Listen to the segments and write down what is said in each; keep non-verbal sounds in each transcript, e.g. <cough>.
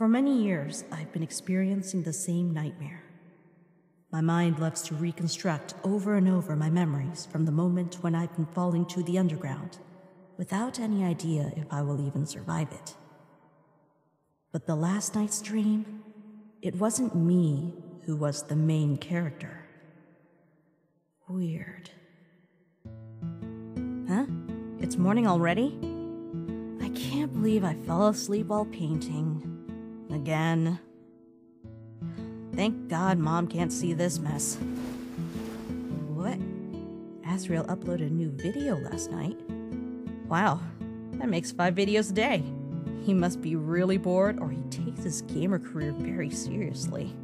For many years, I've been experiencing the same nightmare. My mind loves to reconstruct over and over my memories from the moment when I've been falling to the underground, without any idea if I will even survive it. But the last night's dream, it wasn't me who was the main character. Weird. Huh? It's morning already? I can't believe I fell asleep while painting. Again. Thank God Mom can't see this mess. What? Asriel uploaded a new video last night. Wow, that makes five videos a day. He must be really bored or he takes his gamer career very seriously.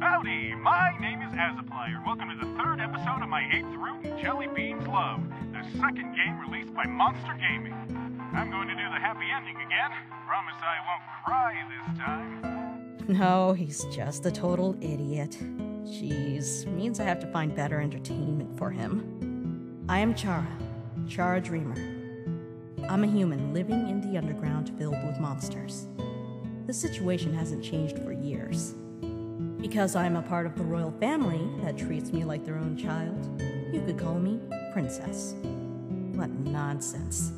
Howdy, my name is Azaplier. Welcome to the third episode of my eighth root in Jelly Beans Love, the second game released by Monster Gaming. I'm going to do the happy ending again. Promise I won't cry this time. No, he's just a total idiot. Jeez, means I have to find better entertainment for him. I am Chara, Chara Dreamer. I'm a human living in the underground filled with monsters. The situation hasn't changed for years. Because I'm a part of the royal family that treats me like their own child, you could call me Princess. What nonsense.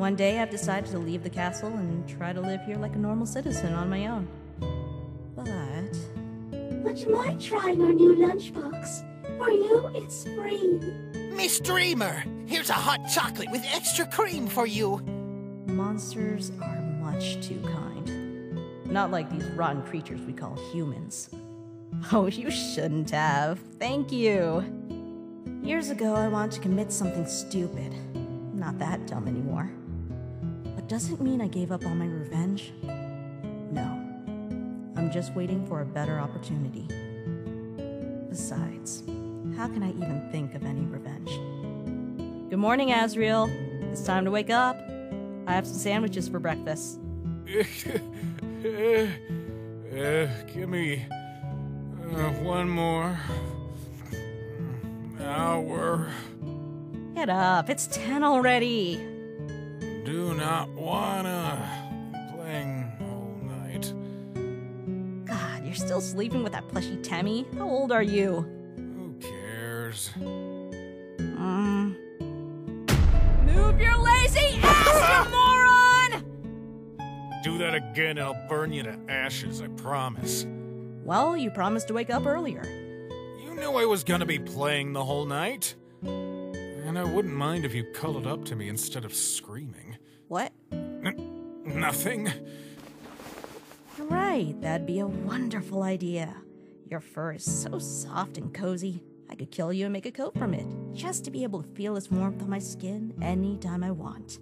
One day I've decided to leave the castle and try to live here like a normal citizen on my own. But. But you might try our new lunchbox. For you, it's free. Miss Dreamer, here's a hot chocolate with extra cream for you. Monsters are much too kind. Not like these rotten creatures we call humans. <laughs> Oh, you shouldn't have. Thank you. Years ago, I wanted to commit something stupid. I'm not that dumb anymore. Doesn't mean I gave up on my revenge. No. I'm just waiting for a better opportunity. Besides, how can I even think of any revenge? Good morning, Asriel. It's time to wake up. I have some sandwiches for breakfast. Uh, <laughs> give me uh, one more hour. Get up, it's 10 already. Do not wanna playing all night. God, you're still sleeping with that plushy Temmie? How old are you? Who cares? Mm. Move your lazy ass, you moron! Do that again and I'll burn you to ashes, I promise. Well, you promised to wake up earlier. You knew I was gonna be playing the whole night. And I wouldn't mind if you cuddled up to me instead of screaming. What? N- nothing. Right, that'd be a wonderful idea. Your fur is so soft and cozy. I could kill you and make a coat from it, just to be able to feel its warmth on my skin anytime I want.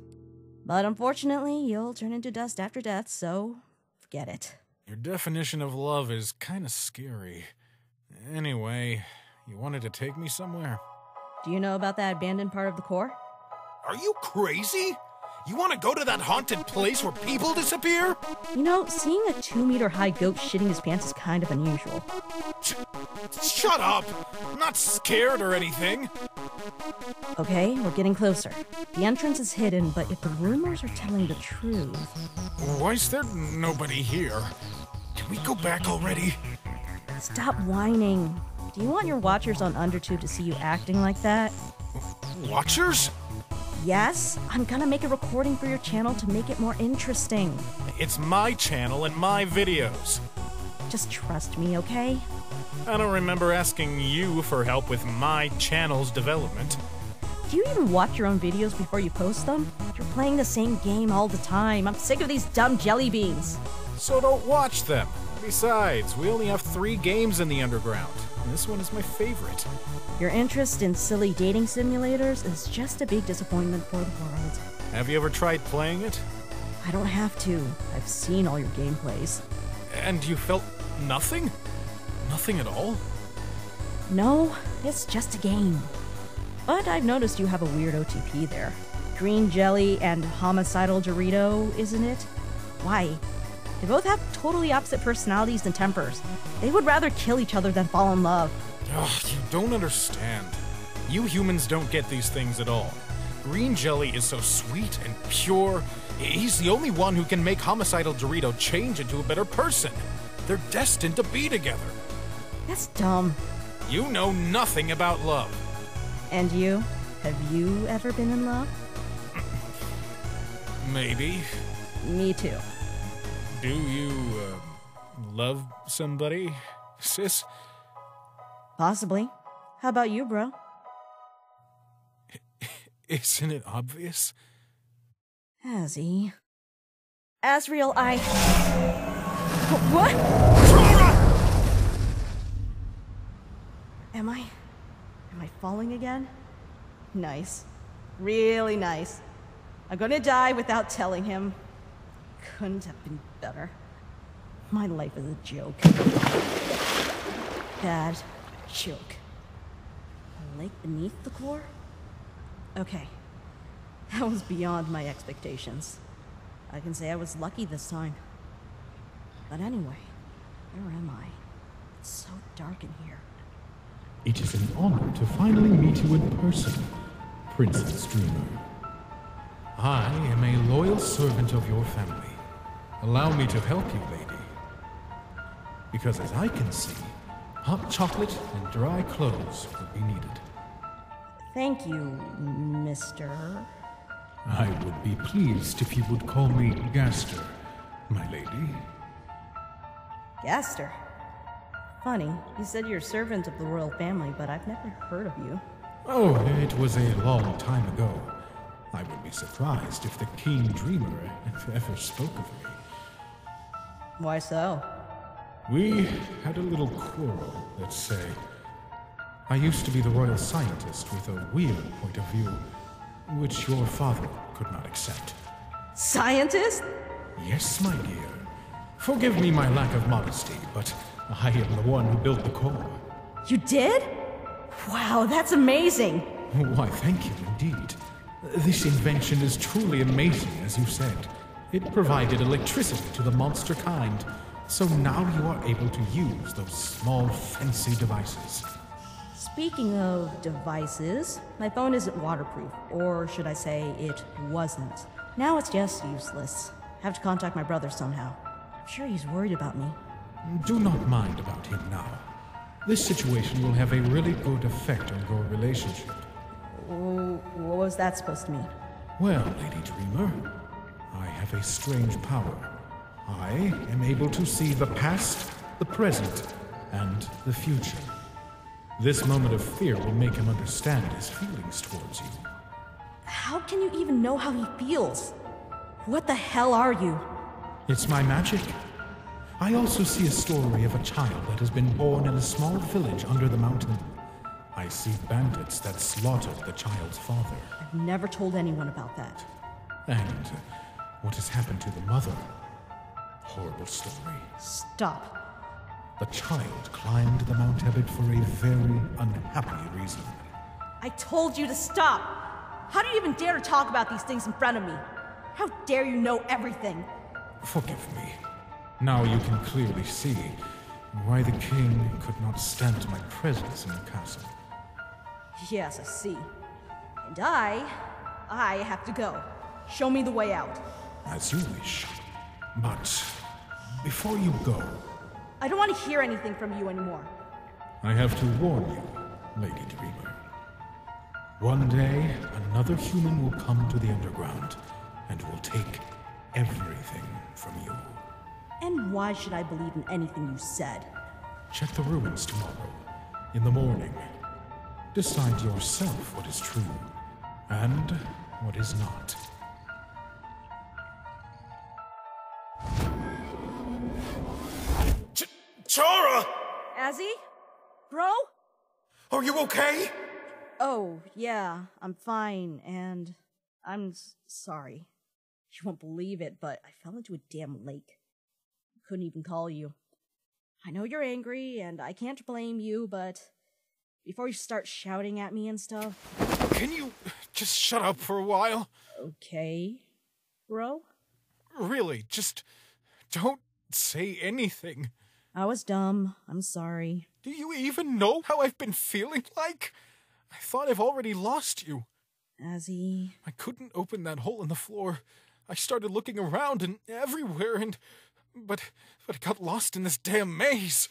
But unfortunately, you'll turn into dust after death, so forget it. Your definition of love is kinda scary. Anyway, you wanted to take me somewhere? Do you know about that abandoned part of the core? Are you crazy? You want to go to that haunted place where people disappear? You know, seeing a two meter high goat shitting his pants is kind of unusual. Sh- shut up! I'm not scared or anything. Okay, we're getting closer. The entrance is hidden, but if the rumors are telling the truth. Why is there nobody here? Can we go back already? Stop whining. Do you want your watchers on Undertube to see you acting like that? Watchers? Yes, I'm gonna make a recording for your channel to make it more interesting. It's my channel and my videos. Just trust me, okay? I don't remember asking you for help with my channel's development. Do you even watch your own videos before you post them? You're playing the same game all the time. I'm sick of these dumb jelly beans. So don't watch them. Besides, we only have three games in the underground, and this one is my favorite. Your interest in silly dating simulators is just a big disappointment for the world. Have you ever tried playing it? I don't have to. I've seen all your gameplays. And you felt nothing? Nothing at all? No, it's just a game. But I've noticed you have a weird OTP there. Green jelly and homicidal Dorito, isn't it? Why? They both have totally opposite personalities and tempers. They would rather kill each other than fall in love. Ugh, you don't understand. You humans don't get these things at all. Green jelly is so sweet and pure, He's the only one who can make homicidal Dorito change into a better person. They're destined to be together. That's dumb. You know nothing about love. And you? Have you ever been in love? Maybe. Me too. Do you, uh, love somebody, sis? Possibly. How about you, bro? <laughs> Isn't it obvious? Azzy. Asriel, I. What? Am I. Am I falling again? Nice. Really nice. I'm gonna die without telling him. Couldn't have been better. My life is a joke. Bad joke. A lake beneath the core? Okay. That was beyond my expectations. I can say I was lucky this time. But anyway, where am I? It's so dark in here. It is an honor to finally meet you in person, Princess Dreamer. I am a loyal servant of your family. Allow me to help you, lady. Because as I can see, hot chocolate and dry clothes will be needed. Thank you, Mr. I would be pleased if you would call me Gaster, my lady. Gaster. Funny, you said you're a servant of the royal family, but I've never heard of you. Oh, it was a long time ago. I would be surprised if the King Dreamer <laughs> ever spoke of me. Why so? We had a little quarrel, let's say. I used to be the royal scientist with a weird point of view, which your father could not accept. Scientist? Yes, my dear. Forgive me my lack of modesty, but I am the one who built the core. You did? Wow, that's amazing! Why, thank you indeed. This invention is truly amazing, as you said. It provided electricity to the monster kind, so now you are able to use those small, fancy devices. Speaking of devices, my phone isn't waterproof, or should I say, it wasn't. Now it's just useless. Have to contact my brother somehow. I'm sure he's worried about me. Do not mind about him now. This situation will have a really good effect on your relationship. Oh, What was that supposed to mean? Well, Lady Dreamer, I have a strange power. I am able to see the past, the present, and the future. This moment of fear will make him understand his feelings towards you. How can you even know how he feels? What the hell are you? It's my magic. I also see a story of a child that has been born in a small village under the mountain. I see bandits that slaughtered the child's father. I've never told anyone about that. And uh, what has happened to the mother? Horrible story. Stop. The child climbed the Mount Ebott for a very unhappy reason. I told you to stop! How do you even dare to talk about these things in front of me? How dare you know everything? Forgive me. Now you can clearly see why the king could not stand my presence in the castle. Yes, I see. And I. I have to go. Show me the way out. As you wish. But before you go, I don't want to hear anything from you anymore. I have to warn you, Lady Dreamer. One day, another human will come to the underground and will take everything from you. And why should I believe in anything you said? Check the ruins tomorrow, in the morning. Decide yourself what is true and what is not. Ch- Chara! Azzy? Bro? Are you okay? Oh, yeah, I'm fine, and I'm s- sorry. You won't believe it, but I fell into a damn lake. Couldn't even call you. I know you're angry, and I can't blame you, but before you start shouting at me and stuff, Can you just shut up for a while? okay, bro? Really, just don't say anything. I was dumb. I'm sorry. Do you even know how I've been feeling like? I thought I've already lost you. Azzy. I couldn't open that hole in the floor. I started looking around and everywhere and. But. But I got lost in this damn maze.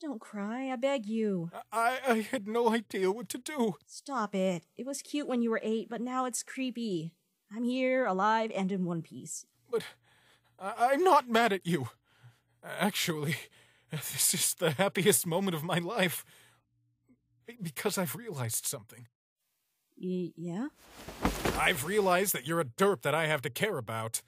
Don't cry, I beg you. I, I had no idea what to do. Stop it. It was cute when you were eight, but now it's creepy. I'm here, alive, and in one piece. But I, I'm not mad at you. Actually, this is the happiest moment of my life. Because I've realized something. Y- yeah? I've realized that you're a derp that I have to care about.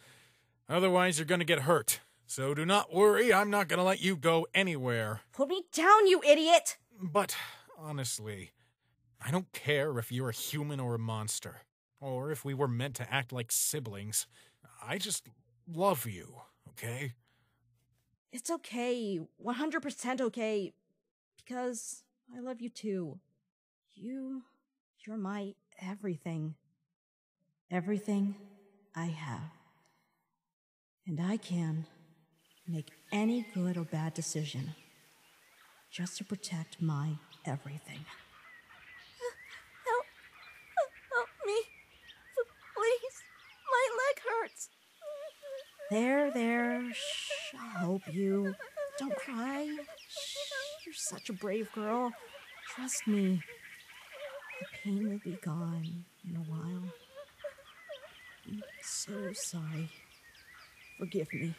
Otherwise, you're gonna get hurt. So do not worry, I'm not gonna let you go anywhere. Put me down, you idiot! But honestly, I don't care if you're a human or a monster, or if we were meant to act like siblings. I just love you, okay? It's okay. 100% okay. Because I love you too. You. You're my everything. Everything I have. And I can make any good or bad decision just to protect my everything. Help. Help me. Please. My leg hurts. There, there. Shh. I'll help you. Don't cry. Shh. You're such a brave girl. Trust me. The pain will be gone in a while. I'm so sorry. Forgive me.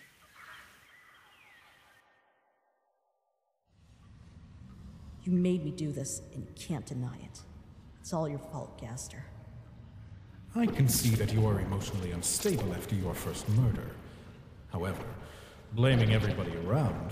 You made me do this, and you can't deny it. It's all your fault, Gaster. I can see that you are emotionally unstable after your first murder. However, blaming everybody around